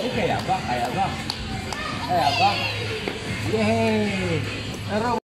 cái kayak apa? Kayak apa? Kayak apa? Yeay. Terus